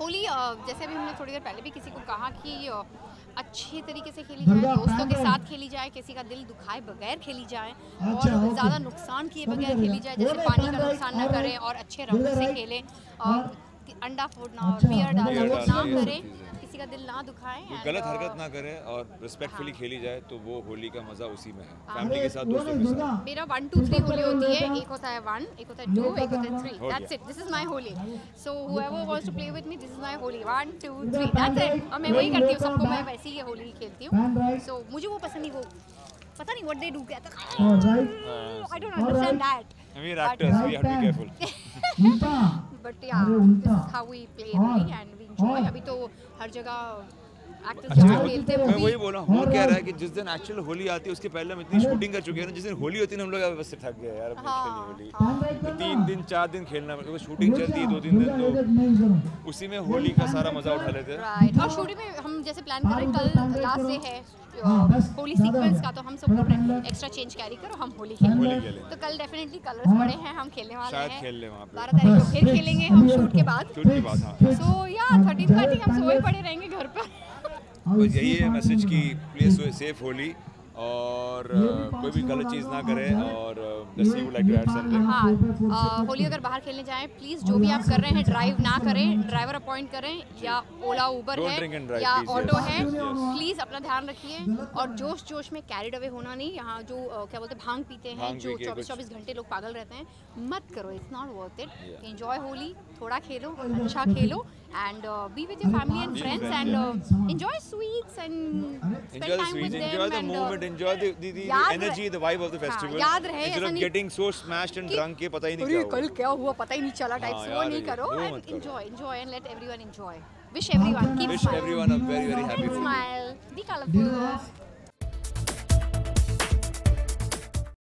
होली जैसे अभी हमने थोड़ी देर पहले भी किसी को कहा कि अच्छे तरीके से खेली जाए दोस्तों के साथ खेली जाए किसी का दिल दुखाए बगैर खेली जाए और अच्छा, ज़्यादा नुकसान किए बगैर खेली जाए जैसे पानी का नुकसान ना करें और अच्छे रंग से। खेलें और और अंडा फोड़ना और अच्छा, बियर डालना ना करें। किसी का दिल ना दुखाएँ and, गलत हरकत ना करे और रिस्पेक्टफुली हाँ। खेली जाए तो वो होली का मज़ा उसी में है। फैमिली के साथ दोस्तों के साथ। मेरा वन टू थ्री होली होती है एक होता है वन एक होता है टू एक होता है three that's it this is my Holi. So whoever wants to play with me this is my holy one two three. that's it. और मैं वही करती हूँ सबको मैं वैसे ही होली खेलती हूँ। सो मुझे वो पसंद नहीं वो पता नहीं what they do All I don't understand that We are actors, we have to be careful. उल्टा but yeah this. Is how we और। अभी तो हर जगह अच्छा, हैं मैं वही बोला हूँ क्या रहा है कि जिस दिन एक्चुअल होली आती है उसके पहले हम इतनी शूटिंग कर चुके हैं ना जिस दिन होली होती है हम लोग बस से थक गए यार हाँ, हाँ। होली तो तीन दिन चार दिन खेलना क्योंकि शूटिंग चलती है दो तीन दिन तो। उसी में होली का सारा मज़ा उठा लेते हैं। और शूटिंग में हम जैसे प्लान कर रहे हैं कल लास्ट डे है हाँ, होली सीक्वेंस का तो हम सब बोल रहे हैं एक्स्ट्रा चेंज कैरी करो हम होली Fan खेलें होली right। खेलें तो कल डेफिनेटली कलर्स बड़े हैं हम खेलने वाले हैं। खेल ले वहाँ पे। बारह तारीख को फिर खेलेंगे हम शूट के बाद। शूट की हाँ। सो या थर्टीन का ठीक हम सोए पड़े रहेंगे घर पर। बस यही है मैसेज कि प्लीज़ सेफ़ होली और कोई भी गलत चीज़ ना करे और just you like to add something हाँ होली अगर बाहर खेलने जाएँ प्लीज़ जो भी आप कर रहे हैं ड्राइव ना करें ड्राइवर अपॉइंट करें या ओला उबर है या ऑटो है. प्लीज़ अपना ध्यान रखिए। और जोश जोश में कैरिड अवे होना नहीं यहाँ जो क्या बोलते हैं भाँग पीते हैं जो चौबीस चौबीस घंटे लोग पागल रहते हैं मत करो it's not worth it. Enjoy Holi थोड़ा खेलो अच्छा खेलो and be with your family and Be with friends friends, and enjoy sweets and Enjoy spend the time sweets, with enjoy the them moment, enjoy the, the, the, the energy, the vibe of the हाँ, festival. याद रहे, Instead ऐसा of नहीं- getting so smashed and drunk के पता ही नहीं अरे क्या कल हुआ. क्या हुआ पता ही नहीं चला टाइप से वो नहीं करो वो enjoy मत करो। Enjoy enjoy and let everyone enjoy wish Wish everyone a very very happy Smile. Be colorful.